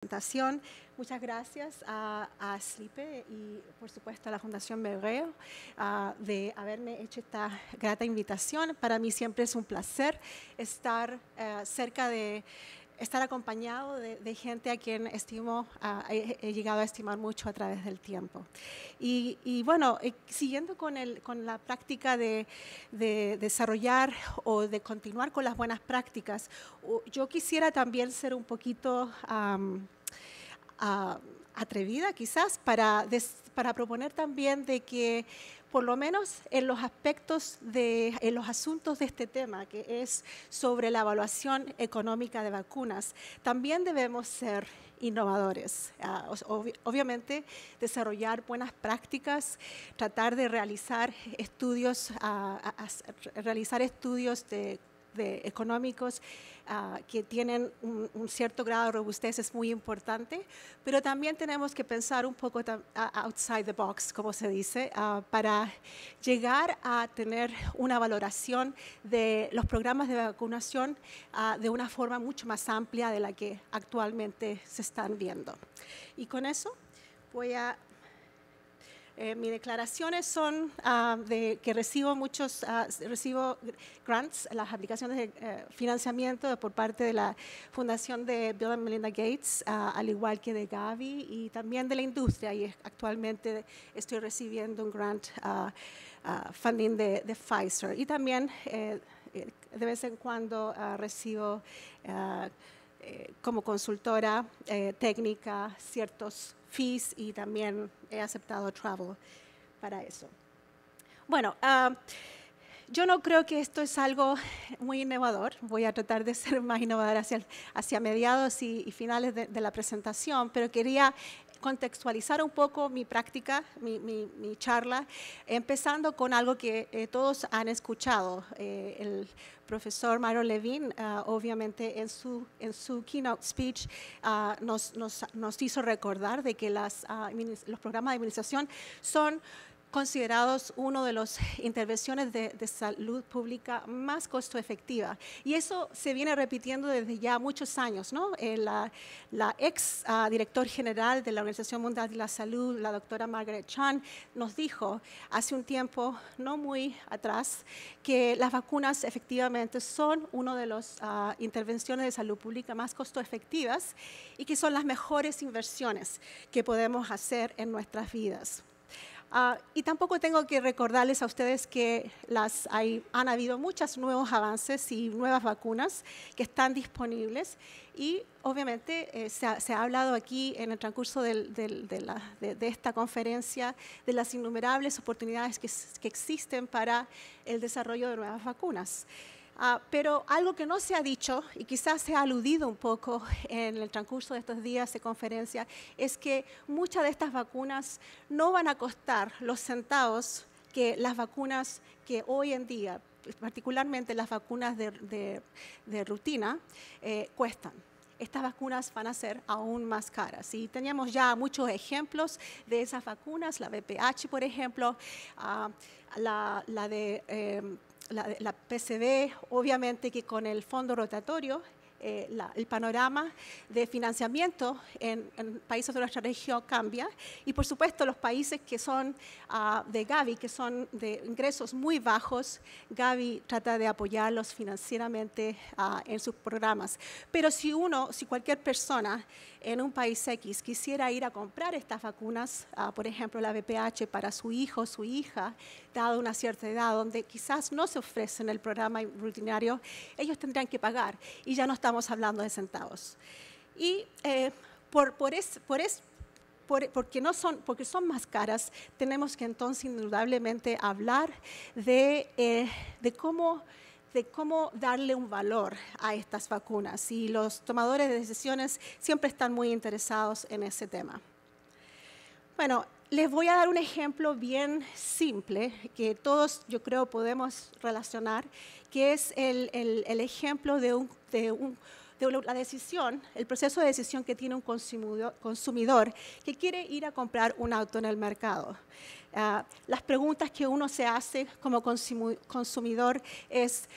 presentación. Muchas gracias a, a Slipe y por supuesto a la Fundación Berreo uh, de haberme hecho esta grata invitación. Para mí siempre es un placer estar uh, cerca de estar acompañado de, de, gente a quien estimo, he, he, llegado a estimar mucho a través del tiempo. Y, y bueno, eh, siguiendo con, el, con, la práctica de, de, desarrollar o de continuar con las buenas prácticas, yo quisiera también ser un poquito... Um, uh, atrevida quizás para, des, para proponer también de que por lo menos en los aspectos de en los asuntos de este tema que es sobre la evaluación económica de vacunas también debemos ser innovadores ob obviamente desarrollar buenas prácticas tratar de realizar estudios uh, realizar estudios de de económicos uh, que tienen un, un, cierto grado de robustez es muy importante, pero también tenemos que pensar un poco outside the box, como se dice, uh, para llegar a tener una valoración de los programas de vacunación uh, de una forma mucho más amplia de la que actualmente se están viendo. Y con eso voy a eh, mis declaraciones son uh, de que recibo muchos, uh, recibo grants, las aplicaciones de uh, financiamiento por parte de la Fundación de Bill and Melinda Gates, al igual que de Gavi y también de la industria. Y actualmente estoy recibiendo un grant funding de, de, Pfizer. Y también eh, de vez en cuando recibo eh, como consultora eh, técnica ciertos fees y también he aceptado travel para eso. Bueno, uh, yo no creo que esto es algo muy innovador. Voy a tratar de ser más innovadora hacia, hacia mediados y, finales de, la presentación, pero quería contextualizar un poco mi práctica, mi, charla, empezando con algo que eh, todos han escuchado. Eh, el profesor Myron Levine, uh, obviamente, en su, keynote speech nos, nos, nos, hizo recordar de que las, uh, los programas de administración son considerados uno de las intervenciones de, de, salud pública más costo efectiva. Y eso se viene repitiendo desde ya muchos años. ¿no? Eh, la, la, ex uh, director general de la Organización Mundial de la Salud, la doctora Margaret Chan, nos dijo hace un tiempo, no muy atrás, que las vacunas efectivamente son una de las uh, intervenciones de salud pública más costo efectivas y que son las mejores inversiones que podemos hacer en nuestras vidas. Uh, y tampoco tengo que recordarles a ustedes que las, hay, han habido muchos nuevos avances y nuevas vacunas que están disponibles y obviamente eh, se, ha, hablado aquí en el transcurso de, esta conferencia de las innumerables oportunidades que existen para el desarrollo de nuevas vacunas. Uh, pero algo que no se ha dicho y quizás se ha aludido un poco en el transcurso de estos días de conferencia es que muchas de estas vacunas no van a costar los centavos que las vacunas que hoy en día, particularmente las vacunas de, rutina, eh, cuestan estas vacunas van a ser aún más caras. Y teníamos ya muchos ejemplos de esas vacunas, la BPH, por ejemplo, la, la, de eh, la, la, PCB, obviamente que con el fondo rotatorio, eh, la, el panorama de financiamiento en, en, países de nuestra región cambia y por supuesto los países que son uh, de Gavi, que son de ingresos muy bajos, Gavi trata de apoyarlos financieramente uh, en sus programas. Pero si uno, si cualquier persona en un país X quisiera ir a comprar estas vacunas, uh, por ejemplo la VPH para su hijo su hija, dado una cierta edad, donde quizás no se ofrece en el programa rutinario, ellos tendrían que pagar y ya no estamos hablando de centavos. Y eh, por, por, es, por, es, por, porque, no son, porque son más caras, tenemos que entonces indudablemente hablar de, eh, de cómo de cómo darle un valor a estas vacunas y los tomadores de decisiones siempre están muy interesados en ese tema. Bueno, les voy a dar un ejemplo bien simple que todos yo creo podemos relacionar, que es el, el, el ejemplo de, un, de, un, de, la decisión, el proceso de decisión que tiene un consumidor, consumidor que quiere ir a comprar un auto en el mercado. Uh, las preguntas que uno se hace como consumidor es,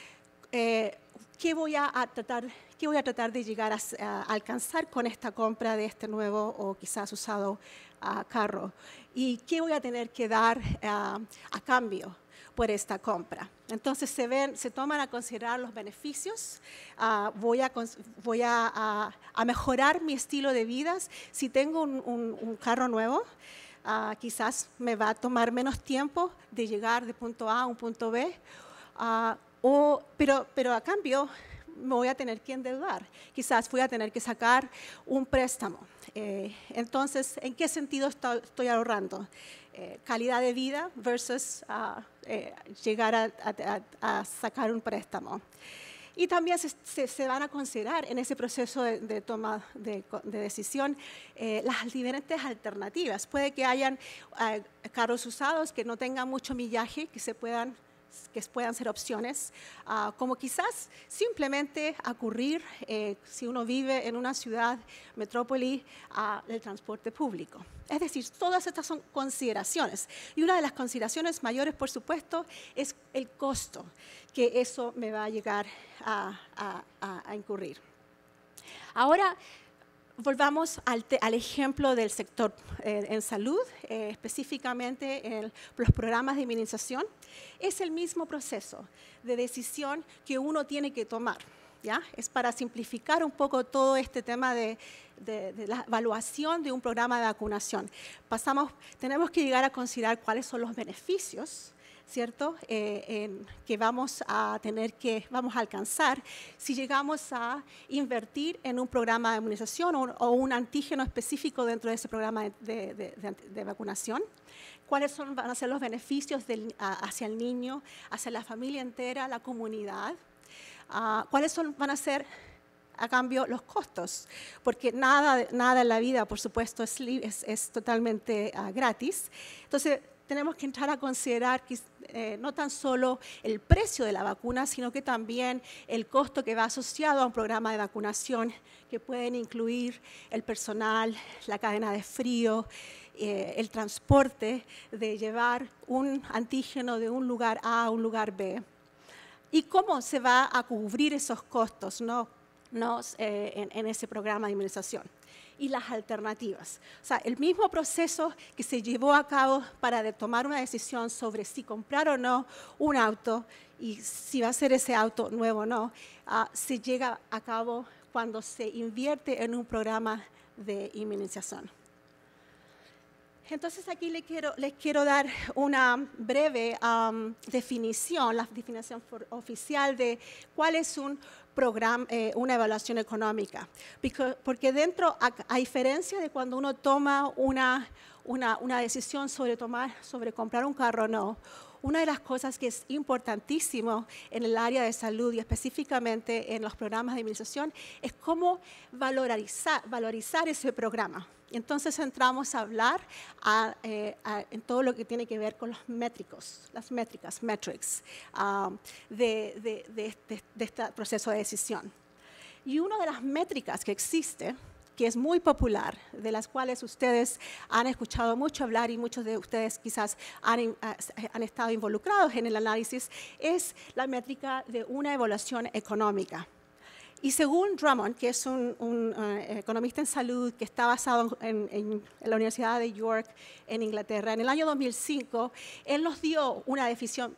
eh, ¿qué voy a, a tratar, qué voy a tratar de llegar a, alcanzar con esta compra de este nuevo o quizás usado ah, carro y qué voy a tener que dar ah, a cambio por esta compra. Entonces se, ven, se toman a considerar los beneficios, ah, voy, a, voy a, mejorar mi estilo de vida. Si tengo un, carro nuevo, ah, quizás me va a tomar menos tiempo de llegar de punto A a un punto B, ah, o, pero, pero a cambio me voy a tener que endeudar. Quizás voy a tener que sacar un préstamo. Eh, entonces, ¿en qué sentido estoy ahorrando? Eh, calidad de vida versus eh, llegar a, sacar un préstamo. Y también se, van a considerar en ese proceso de, toma de, decisión las diferentes alternativas. Puede que hayan carros usados que no tengan mucho millaje, que se puedan que puedan ser opciones, ah, como quizás simplemente ocurrir eh, si uno vive en una ciudad, metrópoli, uh, el transporte público. Es decir, todas estas son consideraciones. Y una de las consideraciones mayores, por supuesto, es el costo que eso me va a llegar a, a incurrir. Ahora, Volvamos al, ejemplo del sector eh, en salud, eh, específicamente en los programas de inmunización. Es el mismo proceso de decisión que uno tiene que tomar. ¿ya? Es para simplificar un poco todo este tema de, de, la evaluación de un programa de vacunación. Pasamos, tenemos que llegar a considerar cuáles son los beneficios ¿cierto? Eh, que vamos a tener que, vamos a alcanzar si llegamos a invertir en un programa de inmunización o, un antígeno específico dentro de ese programa de, vacunación. ¿Cuáles son, van a ser los beneficios hacia el niño, hacia la familia entera, la comunidad? Ah, ¿Cuáles son, van a ser a cambio los costos, porque nada, nada en la vida, por supuesto, es, es, totalmente ah, gratis. Entonces, tenemos que entrar a considerar eh, no tan solo el precio de la vacuna, sino que también el costo que va asociado a un programa de vacunación que pueden incluir el personal, la cadena de frío, eh, el transporte de llevar un antígeno de un lugar A a un lugar B. ¿Y cómo se va a cubrir esos costos ¿no? Eh, en ese programa de inmunización? Y las alternativas. O sea, el mismo proceso que se llevó a cabo para tomar una decisión sobre si comprar o no un auto y si va a ser ese auto nuevo o no, ah, se llega a cabo cuando se invierte en un programa de inmunización. Entonces aquí les quiero, les quiero dar una breve definición, la definición oficial de cuál es un programa, eh, una evaluación económica. Porque, dentro, a, diferencia de cuando uno toma una, una, una decisión sobre, tomar, sobre comprar un carro o no, una de las cosas que es importantísimo en el área de salud y específicamente en los programas de administración es cómo valorizar, valorizar ese programa. Entonces entramos a hablar eh, en todo lo que tiene que ver con los métricos, las métricas, metrics, um, de, este proceso de decisión. Y una de las métricas que existe que es muy popular, de las cuales ustedes han escuchado mucho hablar y muchos de ustedes quizás han estado involucrados en el análisis, es la métrica de una evaluación económica. Y según Drummond, que es un, eh, economista en salud que está basado en, la Universidad de York, en Inglaterra, en el año 2005, él nos dio una definición,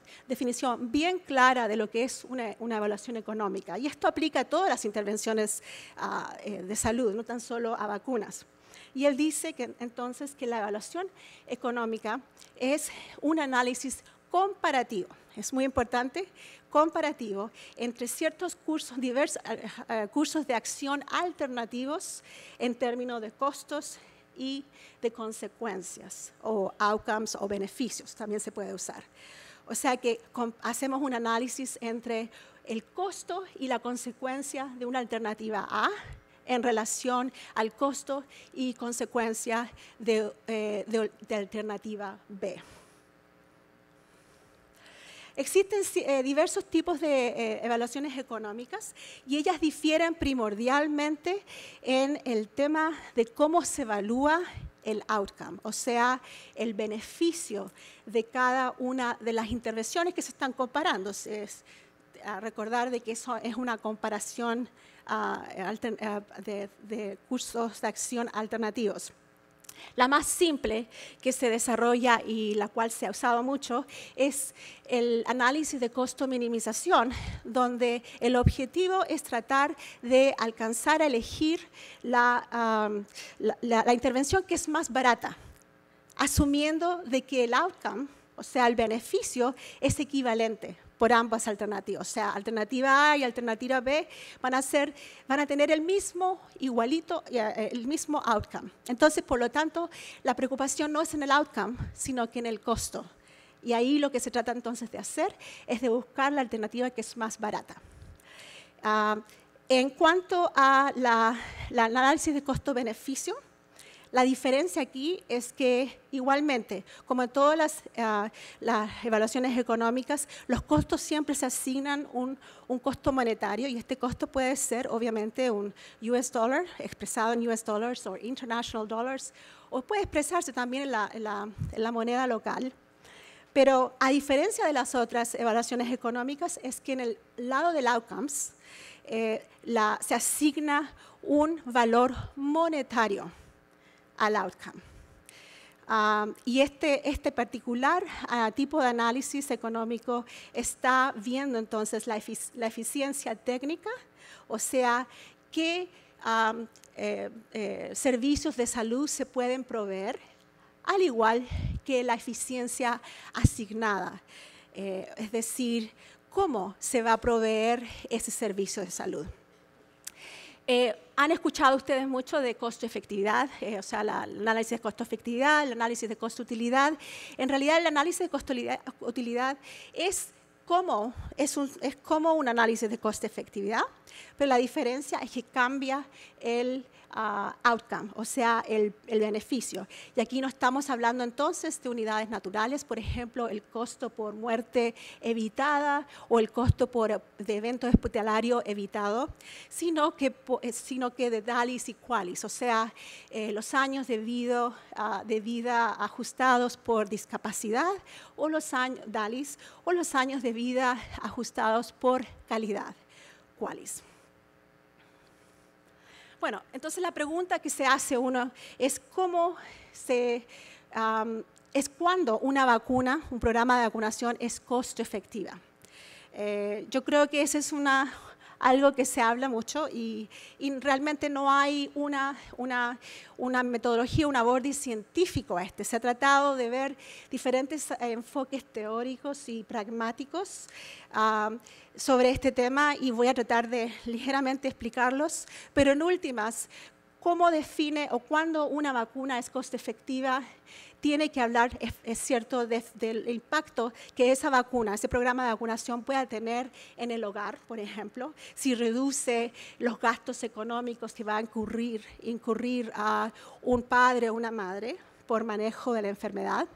bien clara de lo que es una, evaluación económica. Y esto aplica a todas las intervenciones ah, eh, de salud, no tan solo a vacunas. Y él dice que entonces que la evaluación económica es un análisis comparativo. Es muy importante comparativo entre ciertos cursos, diversos, eh, eh, cursos de acción alternativos en términos de costos y de consecuencias o outcomes o beneficios, también se puede usar. O sea que hacemos un análisis entre el costo y la consecuencia de una alternativa A en relación al costo y consecuencia de, eh, de alternativa B. Existen eh, diversos tipos de eh, evaluaciones económicas y ellas difieren primordialmente en el tema de cómo se evalúa el outcome, o sea, el beneficio de cada una de las intervenciones que se están comparando. Es, recordar de que eso es una comparación de cursos de acción alternativos. La más simple que se desarrolla y la cual se ha usado mucho es el análisis de costo-minimización, donde el objetivo es tratar de alcanzar a elegir la, la, intervención que es más barata, asumiendo de que el outcome, o sea, el beneficio, es equivalente por ambas alternativas. O sea, alternativa A y alternativa B van a, ser, van a tener el mismo igualito, eh, el mismo outcome. Entonces, por lo tanto, la preocupación no es en el outcome, sino que en el costo. Y ahí lo que se trata entonces de hacer es de buscar la alternativa que es más barata. Ah, en cuanto a la, la análisis de costo-beneficio, la diferencia aquí es que igualmente, como en todas ah, las, evaluaciones económicas, los costos siempre se asignan un, un, costo monetario y este costo puede ser obviamente un US dollar, expresado en US dollars o international dollars, o puede expresarse también en la, en la, moneda local. Pero a diferencia de las otras evaluaciones económicas, es que en el lado del outcomes eh, la, se asigna un valor monetario al outcome. Um, y este, este particular uh, tipo de análisis económico está viendo entonces la, eficiencia técnica, o sea, qué um, eh, eh, servicios de salud se pueden proveer, al igual que la eficiencia asignada, eh, es decir, cómo se va a proveer ese servicio de salud. Eh, han escuchado ustedes mucho de costo-efectividad, eh, o sea, el análisis de costo-efectividad, el análisis de costo-utilidad. En realidad, el análisis de costo-utilidad es como, es, un, es como un análisis de costo-efectividad, pero la diferencia es que cambia el outcome, o sea, el, beneficio. Y aquí no estamos hablando entonces de unidades naturales, por ejemplo, el costo por muerte evitada o el costo por, de evento hospitalario evitado, sino que, eh, sino que de DALIS y QUALIS, o sea, eh, los años de vida, ah, de vida ajustados por discapacidad o los años DALIS o los años de vida ajustados por calidad, QUALIS. Bueno, entonces la pregunta que se hace uno es cómo se, es cuando una vacuna, un programa de vacunación es costo efectiva. Eh, yo creo que esa es una, algo que se habla mucho y, realmente no hay una, una, una, metodología, un abordaje científico a este. Se ha tratado de ver diferentes enfoques teóricos y pragmáticos ah, sobre este tema y voy a tratar de ligeramente explicarlos, pero en últimas, cómo define o cuándo una vacuna es coste efectiva tiene que hablar, es, cierto, del impacto que esa vacuna, ese programa de vacunación pueda tener en el hogar, por ejemplo, si reduce los gastos económicos que va a incurrir, incurrir a un padre o una madre por manejo de la enfermedad,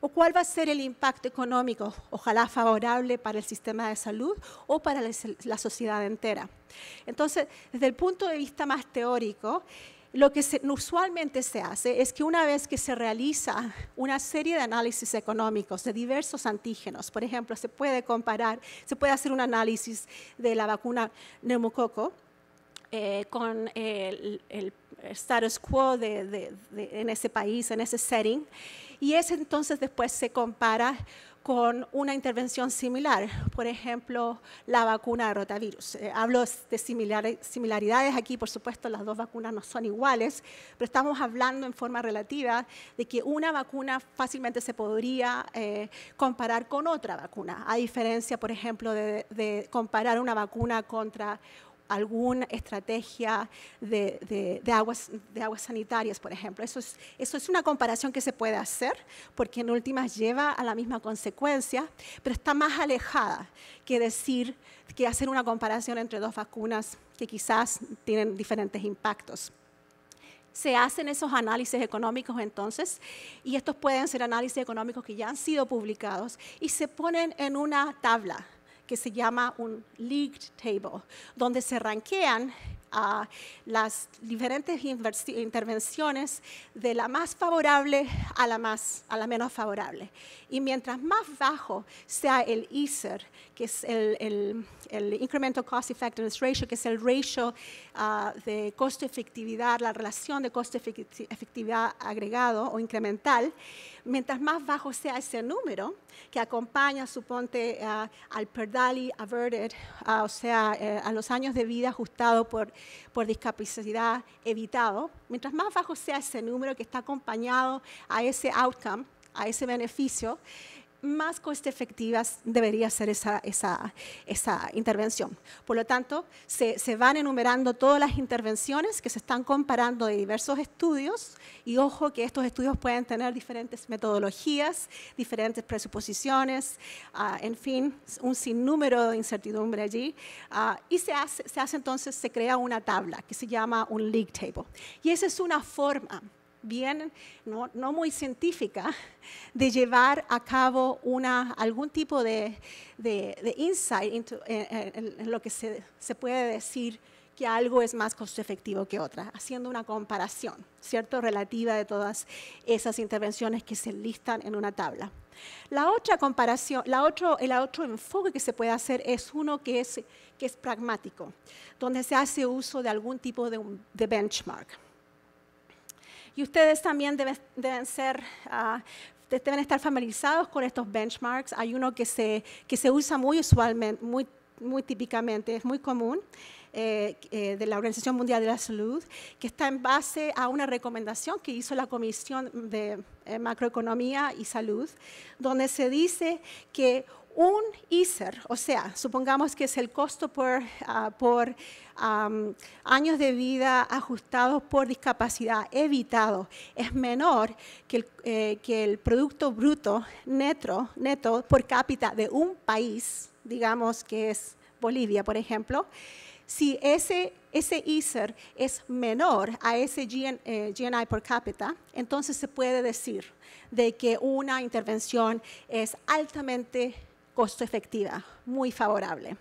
o cuál va a ser el impacto económico, ojalá favorable para el sistema de salud o para la sociedad entera. Entonces, desde el punto de vista más teórico, lo que usualmente se hace es que una vez que se realiza una serie de análisis económicos de diversos antígenos, por ejemplo, se puede comparar, se puede hacer un análisis de la vacuna neumococo eh, con el, status quo en ese país, en ese setting, y ese entonces después se compara con una intervención similar, por ejemplo, la vacuna de rotavirus. Eh, hablo de similaridades aquí, por supuesto, las dos vacunas no son iguales, pero estamos hablando en forma relativa de que una vacuna fácilmente se podría eh, comparar con otra vacuna, a diferencia, por ejemplo, de comparar una vacuna contra alguna estrategia de, aguas, de aguas sanitarias, por ejemplo. Eso es, eso es una comparación que se puede hacer porque en últimas lleva a la misma consecuencia, pero está más alejada que decir que hacer una comparación entre dos vacunas que quizás tienen diferentes impactos se hacen esos análisis económicos entonces, y estos pueden ser análisis económicos que ya han sido publicados, y se ponen en una tabla que se llama un league table, donde se ranquean a las diferentes intervenciones de la más favorable a la, más, a la menos favorable. Y mientras más bajo sea el ISER, que es el, el, el Incremental Cost Effectiveness Ratio, que es el ratio ah, de costo-efectividad, la relación de costo-efectividad agregado o incremental, mientras más bajo sea ese número, que acompaña, suponte, uh, al PERDALI averted, uh, o sea, eh, a los años de vida ajustados por, por discapacidad evitado, mientras más bajo sea ese número que está acompañado a ese outcome, a ese beneficio, más coste efectiva debería ser esa, esa, esa, intervención. Por lo tanto, se, se, van enumerando todas las intervenciones que se están comparando de diversos estudios y ojo que estos estudios pueden tener diferentes metodologías, diferentes presuposiciones, uh, en fin, un sinnúmero de incertidumbre allí. Uh, y se hace, se hace entonces, se crea una tabla que se llama un league table. Y esa es una forma bien, no, muy científica, de llevar a cabo una, algún tipo de, insight en, lo que se, se, puede decir que algo es más costo efectivo que otra, haciendo una comparación, ¿cierto?, relativa de todas esas intervenciones que se listan en una tabla. La otra comparación, la otro, el otro enfoque que se puede hacer es uno que es, que es pragmático, donde se hace uso de algún tipo de benchmark. Y ustedes también deben, deben ser, uh, deben estar familiarizados con estos benchmarks. Hay uno que se, que se usa muy usualmente, muy, muy típicamente, es muy común. Eh, eh, de la Organización Mundial de la Salud, que está en base a una recomendación que hizo la Comisión de eh, Macroeconomía y Salud, donde se dice que un ISER, o sea, supongamos que es el costo por, um, años de vida ajustados por discapacidad evitado, es menor que el, eh, Producto Bruto neto, neto por cápita de un país, digamos que es Bolivia, por ejemplo, si ese, ese ISER es menor a ese GN, eh, GNI por cápita, entonces se puede decir de que una intervención es altamente costo efectiva, muy favorable.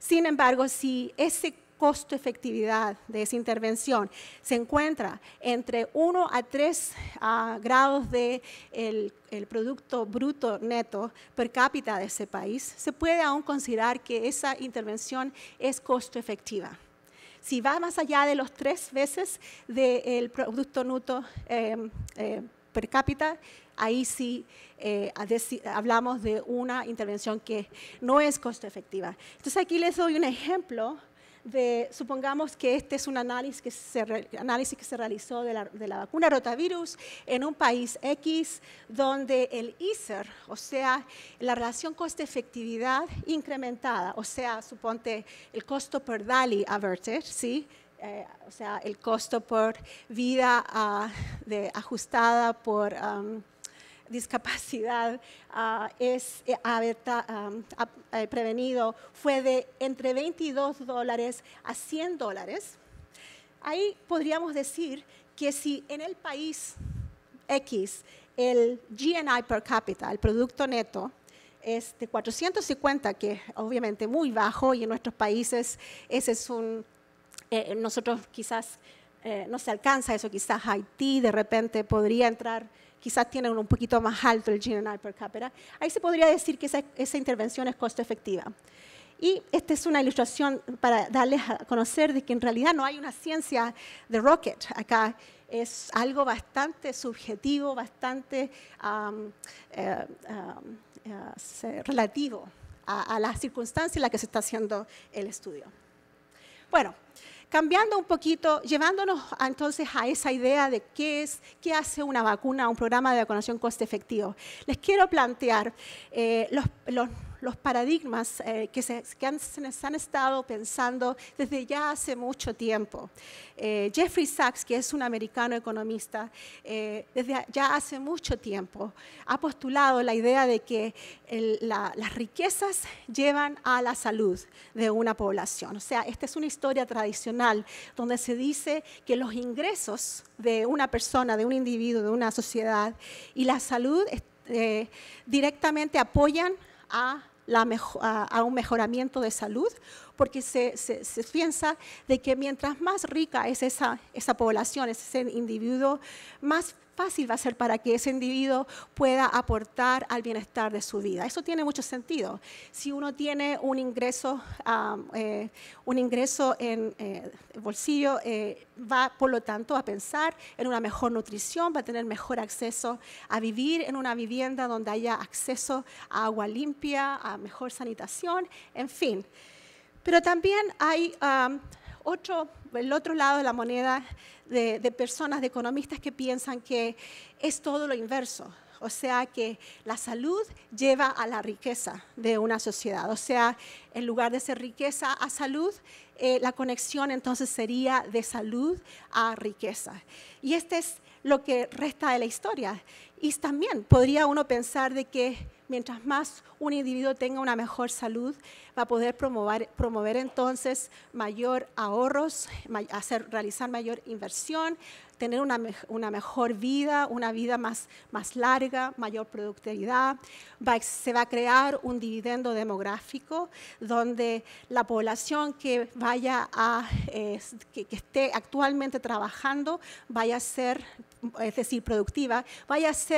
Sin embargo, si ese costo efectividad de esa intervención se encuentra entre 1 a 3 uh, grados de el, producto bruto neto per cápita de ese país, se puede aún considerar que esa intervención es costo efectiva. Si va más allá de los tres veces del producto neto per cápita, ahí sí eh, hablamos de una intervención que no es costo efectiva. Entonces aquí les doy un ejemplo de, supongamos que este es un análisis que se, análisis que se realizó de la, de la, vacuna rotavirus en un país X, donde el ISER, o sea, la relación coste-efectividad incrementada, o sea, suponte el costo per DALI averted, ¿sí? Eh, o sea, el costo por vida de, ajustada por discapacidad uh, es prevenido fue de entre 22 dólares a 100 dólares. Ahí podríamos decir que si en el país X el GNI per cápita, el producto neto, es de 450, que obviamente muy bajo, y en nuestros países ese es un, eh, nosotros quizás eh, no se alcanza eso, quizás Haití de repente podría entrar quizás tienen un poquito más alto el GNI per cápita, ahí se podría decir que esa, intervención es costo efectiva. Y esta es una ilustración para darles a conocer de que en realidad no hay una ciencia de rocket acá. Es algo bastante subjetivo, bastante eh, relativo a, a la circunstancia en la que se está haciendo el estudio. Bueno, cambiando un poquito, llevándonos entonces a esa idea de qué es, qué hace una vacuna, un programa de vacunación coste efectivo. Les quiero plantear eh, los, los los paradigmas eh, que, se, que han, se han estado pensando desde ya hace mucho tiempo. Eh, Jeffrey Sachs, que es un americano economista, eh, desde ya hace mucho tiempo ha postulado la idea de que las riquezas llevan a la salud de una población. O sea, esta es una historia tradicional donde se dice que los ingresos de una persona, de un individuo, de una sociedad y la salud directamente apoyan a a, un mejoramiento de salud porque se, piensa de que mientras más rica es esa, esa población, ese individuo, más fácil va a ser para que ese individuo pueda aportar al bienestar de su vida. Eso tiene mucho sentido. Si uno tiene un ingreso, eh, un ingreso en eh, el bolsillo, eh, va por lo tanto a pensar en una mejor nutrición, va a tener mejor acceso a vivir en una vivienda donde haya acceso a agua limpia, a mejor sanitación, en fin. Pero también hay otro, el otro lado de la moneda de, personas, de economistas que piensan que es todo lo inverso. O sea que la salud lleva a la riqueza de una sociedad. O sea, en lugar de ser riqueza a salud, eh, la conexión entonces sería de salud a riqueza. Y este es lo que resta de la historia. Y también podría uno pensar de que mientras más un individuo tenga una mejor salud, va a poder promover, promover entonces mayor ahorros, hacer, realizar mayor inversión, tener una, una, mejor vida, una vida más, más larga, mayor productividad. se va a crear un dividendo demográfico donde la población que vaya a, que, que esté actualmente trabajando vaya a ser es decir, productiva, vaya a ser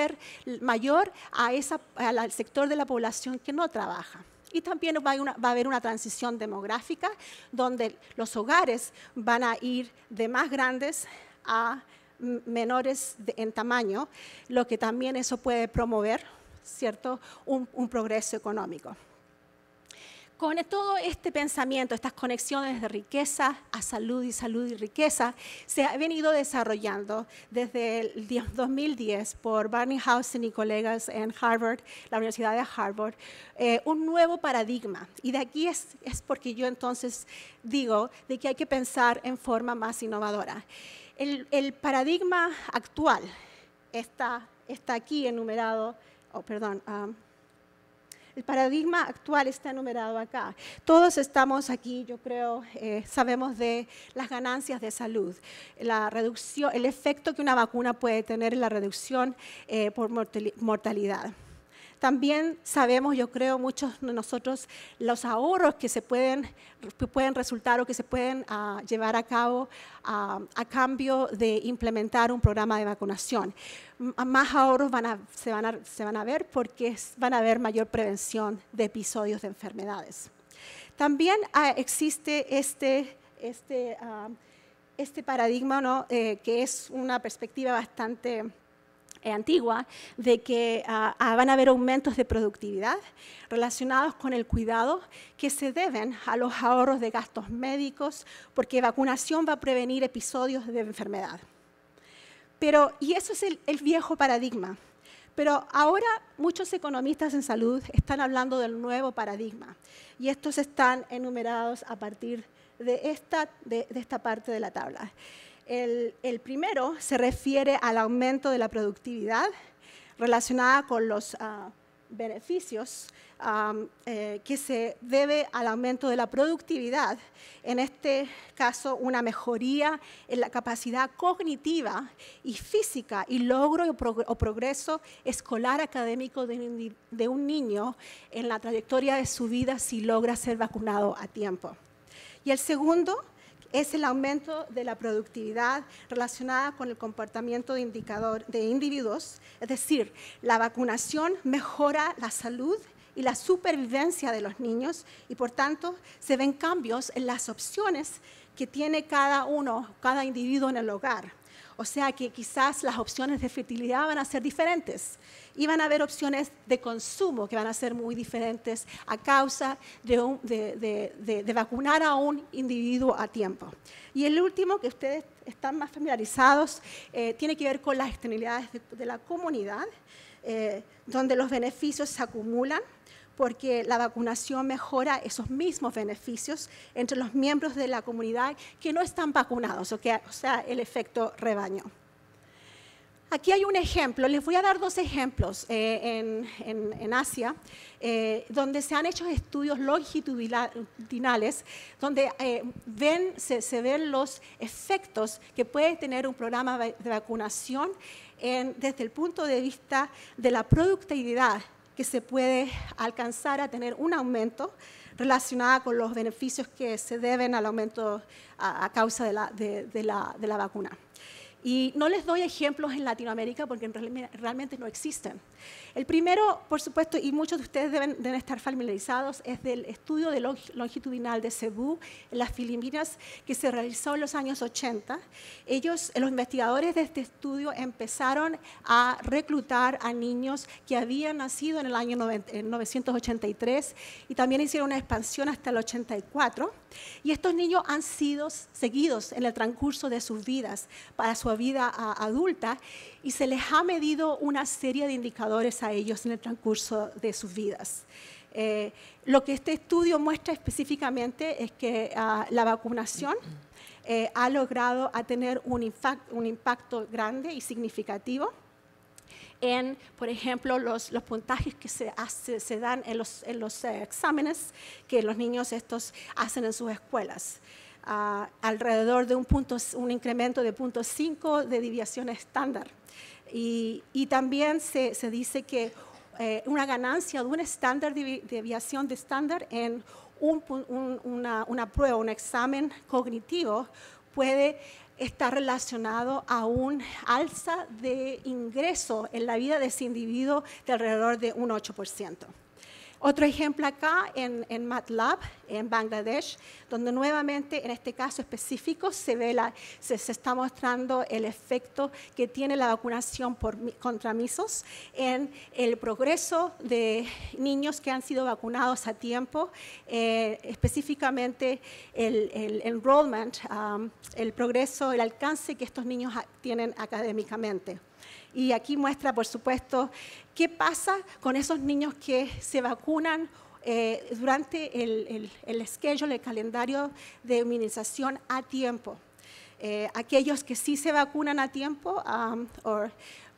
mayor a esa, al sector de la población que no trabaja. Y también va a, haber una transición demográfica donde los hogares van a ir de más grandes a menores en tamaño, lo que también eso puede promover, ¿cierto?, un progreso económico. Con todo este pensamiento, estas conexiones de riqueza a salud y salud y riqueza, se ha venido desarrollando desde el 2010 por Barney Hausen y colegas en Harvard, la Universidad de Harvard, eh, un nuevo paradigma. Y de aquí es, es porque yo entonces digo de que hay que pensar en forma más innovadora. El, paradigma actual está, está aquí enumerado, oh, perdón, um, el paradigma actual está enumerado acá. Todos estamos aquí, yo creo, eh, sabemos de las ganancias de salud, la reducción, el efecto que una vacuna puede tener en la reducción eh, por mortalidad. También sabemos, yo creo, muchos de nosotros, los ahorros que se pueden, pueden resultar o que se pueden ah, llevar a cabo ah, a cambio de implementar un programa de vacunación. más ahorros se, van a, ver porque van a haber mayor prevención de episodios de enfermedades. También ah, existe este, este, este paradigma. Eh, que es una perspectiva bastante antigua de que ah, van a haber aumentos de productividad relacionados con el cuidado que se deben a los ahorros de gastos médicos, porque vacunación va a prevenir episodios de enfermedad. Pero, y eso es el, el viejo paradigma. Pero ahora muchos economistas en salud están hablando del nuevo paradigma y estos están enumerados a partir de esta, de, de esta parte de la tabla. El, primero se refiere al aumento de la productividad relacionada con los ah, beneficios eh, que se debe al aumento de la productividad, en este caso una mejoría en la capacidad cognitiva y física y logro o, progreso escolar académico de un niño en la trayectoria de su vida si logra ser vacunado a tiempo. Y el segundo es el aumento de la productividad relacionada con el comportamiento de, indicador, de individuos, es decir, la vacunación mejora la salud y la supervivencia de los niños y por tanto se ven cambios en las opciones que tiene cada uno, cada individuo en el hogar. O sea que quizás las opciones de fertilidad van a ser diferentes y van a haber opciones de consumo que van a ser muy diferentes a causa de, vacunar a un individuo a tiempo. Y el último, que ustedes están más familiarizados, eh, tiene que ver con las externalidades de, la comunidad, eh, donde los beneficios se acumulan porque la vacunación mejora esos mismos beneficios entre los miembros de la comunidad que no están vacunados, o, sea, el efecto rebaño. Aquí hay un ejemplo, les voy a dar dos ejemplos eh, en, Asia, eh, donde se han hecho estudios longitudinales, donde eh, se, se, ven los efectos que puede tener un programa de vacunación desde el punto de vista de la productividad que se puede alcanzar a tener un aumento relacionado con los beneficios que se deben al aumento a, causa de la vacuna. Y no les doy ejemplos en Latinoamérica porque realmente no existen. El primero, por supuesto, y muchos de ustedes deben, estar familiarizados, es del estudio de longitudinal de Cebu en las Filipinas que se realizó en los años 80. Ellos, los investigadores de este estudio, empezaron a reclutar a niños que habían nacido en el año 1983 y también hicieron una expansión hasta el 84. Y estos niños han sido seguidos en el transcurso de sus vidas para su vida adulta y se les ha medido una serie de indicadores a ellos en el transcurso de sus vidas. Eh, lo que este estudio muestra específicamente es que ah, la vacunación eh, ha logrado tener un, impacto grande y significativo en, por ejemplo, los, puntajes que se, se dan en los, eh, exámenes que los niños estos hacen en sus escuelas alrededor de un, punto, un incremento de 0.5 de desviación estándar. Y, también se, dice que eh, una ganancia de un estándar de desviación de estándar en una, una, prueba, un examen cognitivo, puede estar relacionado a un alza de ingreso en la vida de ese individuo de alrededor de un 8%. Otro ejemplo acá en, MATLAB, en Bangladesh, donde nuevamente en este caso específico se, ve la, se, está mostrando el efecto que tiene la vacunación por, contra misos en el progreso de niños que han sido vacunados a tiempo, eh, específicamente el, el enrollment, um, el progreso, el alcance que estos niños tienen académicamente. Y aquí muestra, por supuesto, qué pasa con esos niños que se vacunan eh, durante el, el, schedule, el calendario de inmunización a tiempo. Eh, aquellos que sí se vacunan a tiempo, o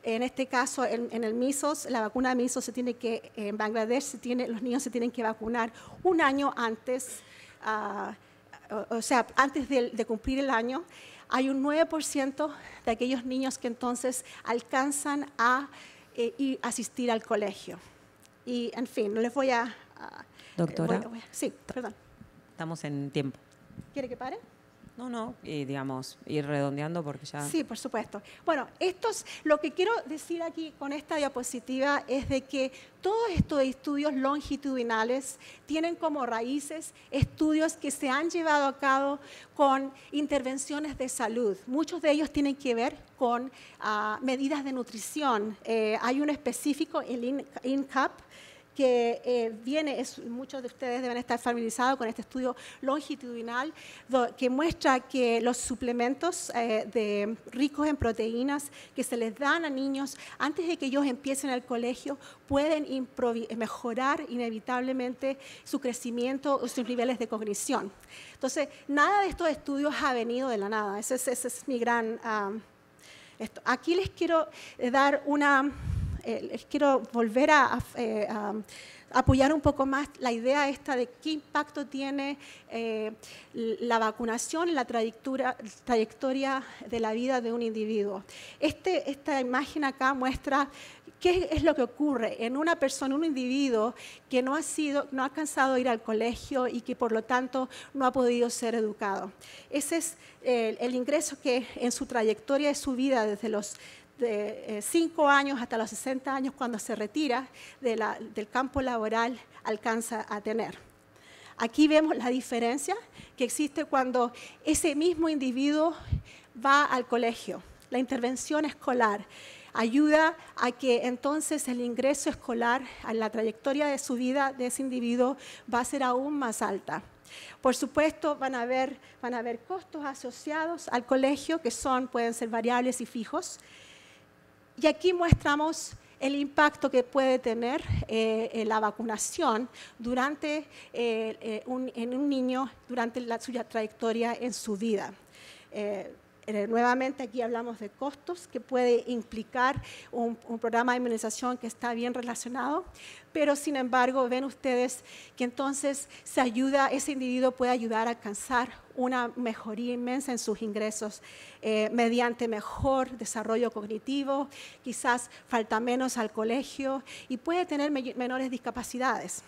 en este caso en, el MISOS, la vacuna de MISOS se tiene que, en Bangladesh, se los niños se tienen que vacunar un año antes, ah, o, sea, antes de cumplir el año hay un 9% de aquellos niños que entonces alcanzan a eh, asistir al colegio. Y, en fin, no les voy a... Doctora. sí, perdón. Estamos en tiempo. ¿Quiere que pare? No, no, y digamos, ir redondeando porque ya... Sí, por supuesto. Bueno, estos, lo que quiero decir aquí con esta diapositiva es de que todos estos estudios longitudinales tienen como raíces estudios que se han llevado a cabo con intervenciones de salud. Muchos de ellos tienen que ver con ah, medidas de nutrición. Eh, hay un específico, el INCAP, que eh, viene, es, muchos de ustedes deben estar familiarizados con este estudio longitudinal que muestra que los suplementos eh, de, ricos en proteínas que se les dan a niños antes de que ellos empiecen el colegio pueden mejorar inevitablemente su crecimiento o sus niveles de cognición. Entonces, nada de estos estudios ha venido de la nada. Ese, es mi gran... Ah, esto. Aquí les quiero dar una eh, quiero volver eh, a, apoyar un poco más la idea esta de qué impacto tiene eh, la vacunación en la trayectoria, de la vida de un individuo. Este, esta imagen acá muestra ¿Qué es lo que ocurre en una persona, un individuo que no ha, sido, no ha alcanzado ir al colegio y que por lo tanto no ha podido ser educado? Ese es el ingreso que en su trayectoria de su vida, desde los de 5 eh, años hasta los 60 años, cuando se retira del campo laboral, alcanza a tener. Aquí vemos la diferencia que existe cuando ese mismo individuo va al colegio. La intervención escolar ayuda a que entonces el ingreso escolar a la trayectoria de su vida de ese individuo va a ser aún más alta. Por supuesto, van a haber, van a haber costos asociados al colegio que son, pueden ser variables y fijos. Y aquí muestramos el impacto que puede tener eh, la vacunación durante, eh, eh, un, en un niño durante la, trayectoria en su vida. Nuevamente aquí hablamos de costos que puede implicar un, programa de inmunización que está bien relacionado, pero sin embargo ven ustedes que entonces se ayuda, ese individuo puede ayudar a alcanzar una mejoría inmensa en sus ingresos eh, mediante mejor desarrollo cognitivo, quizás falta menos al colegio y puede tener menores discapacidades.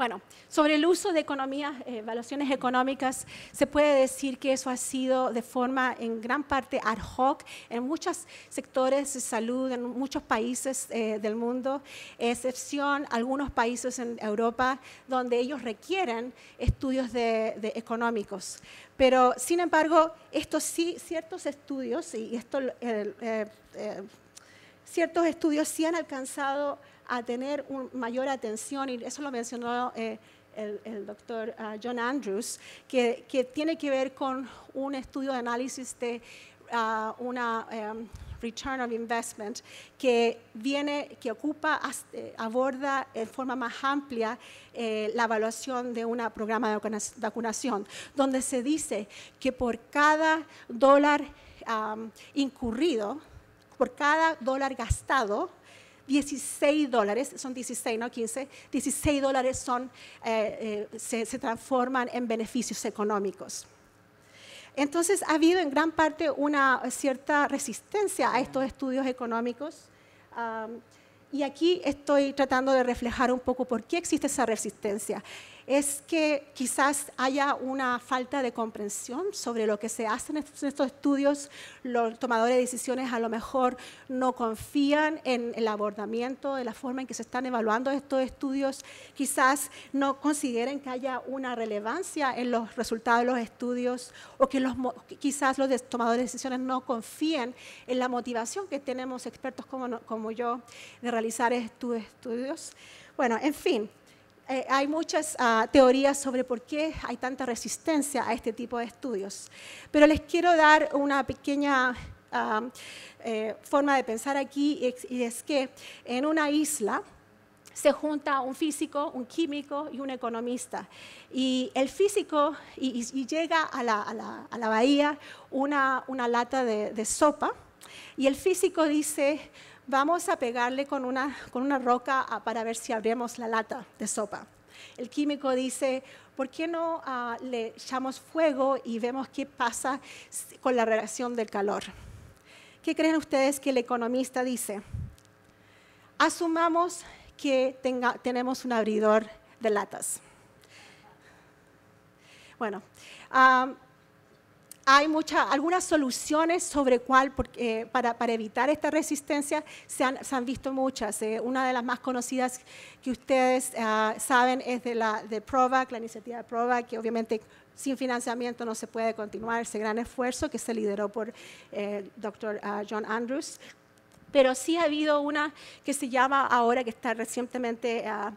Bueno, sobre el uso de economías, eh, evaluaciones económicas, se puede decir que eso ha sido de forma en gran parte ad hoc en muchos sectores de salud, en muchos países eh, del mundo, excepción algunos países en Europa donde ellos requieren estudios de, económicos. Pero, sin embargo, estos sí, ciertos estudios, y esto, eh, ciertos estudios sí han alcanzado a tener mayor atención, y eso lo mencionó eh, el, doctor ah, John Andrews, que, tiene que ver con un estudio de análisis de ah, una em, return of investment que viene, que ocupa, eh, aborda en forma más amplia eh, la evaluación de un programa de vacunación, donde se dice que por cada dólar incurrido, por cada dólar gastado, 16 dólares, son 16, no 15, 16 dólares son, eh, eh, se, transforman en beneficios económicos. Entonces ha habido en gran parte una cierta resistencia a estos estudios económicos. y aquí estoy tratando de reflejar un poco por qué existe esa resistencia es que quizás haya una falta de comprensión sobre lo que se hace en estos estudios. Los tomadores de decisiones a lo mejor no confían en el abordamiento, en la forma en que se están evaluando estos estudios. Quizás no consideren que haya una relevancia en los resultados de los estudios o que quizás los tomadores de decisiones no confíen en la motivación que tenemos expertos como, como yo de realizar estos estudios. Bueno, en fin, eh, hay muchas ah, teorías sobre por qué hay tanta resistencia a este tipo de estudios. Pero les quiero dar una pequeña ah, eh, forma de pensar aquí, y es que en una isla se junta un físico, un químico y un economista. Y el físico, y, llega a la, bahía una, lata de, de sopa, y el físico dice, vamos a pegarle con una, con una roca para ver si abrimos la lata de sopa. El químico dice, ¿por qué no ah, le echamos fuego y vemos qué pasa con la reacción del calor? ¿Qué creen ustedes que el economista dice? Asumamos que tenemos un abridor de latas. Bueno, ah, hay algunas soluciones sobre cuál, eh, para, evitar esta resistencia, se han, visto muchas. Eh, una de las más conocidas que ustedes ah, saben es de la de PROVAC, la iniciativa de PROVAC, que obviamente sin financiamiento no se puede continuar ese gran esfuerzo que se lideró por el eh, doctor ah, John Andrews. Pero sí ha habido una que se llama ahora, que está recientemente ah,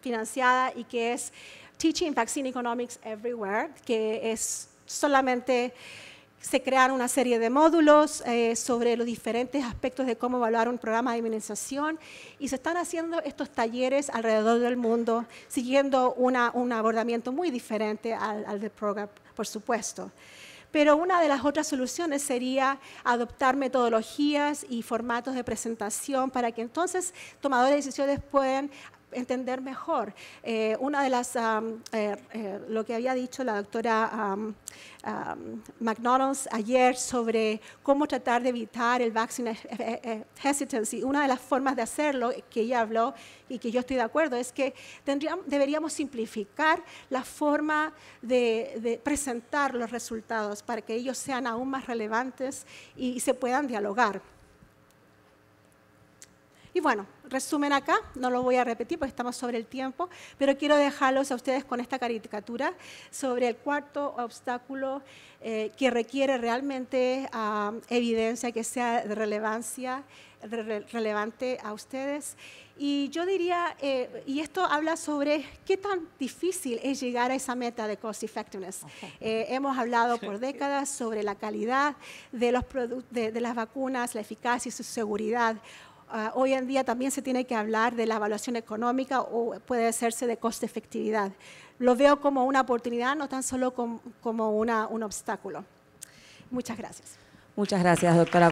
financiada y que es Teaching Vaccine Economics Everywhere, que es solamente se crearon una serie de módulos eh, sobre los diferentes aspectos de cómo evaluar un programa de inmunización y se están haciendo estos talleres alrededor del mundo siguiendo una, un abordamiento muy diferente al, al de PROGAP, por supuesto. Pero una de las otras soluciones sería adoptar metodologías y formatos de presentación para que entonces tomadores de decisiones puedan entender mejor. Eh, una de las, eh, lo que había dicho la doctora McDonald's ayer sobre cómo tratar de evitar el vaccine hesitancy, una de las formas de hacerlo que ella habló y que yo estoy de acuerdo es que deberíamos simplificar la forma de, presentar los resultados para que ellos sean aún más relevantes y se puedan dialogar. Y bueno, resumen acá, no lo voy a repetir porque estamos sobre el tiempo, pero quiero dejarlos a ustedes con esta caricatura sobre el cuarto obstáculo eh, que requiere realmente ah, evidencia que sea de relevancia, relevante a ustedes. Y yo diría, eh, y esto habla sobre qué tan difícil es llegar a esa meta de cost effectiveness. Eh, hemos hablado por décadas sobre la calidad de, los de, de las vacunas, la eficacia y su seguridad. Ah, hoy en día también se tiene que hablar de la evaluación económica o puede hacerse de coste efectividad. Lo veo como una oportunidad, no tan solo como, como una, un obstáculo. Muchas gracias. Muchas gracias, doctora.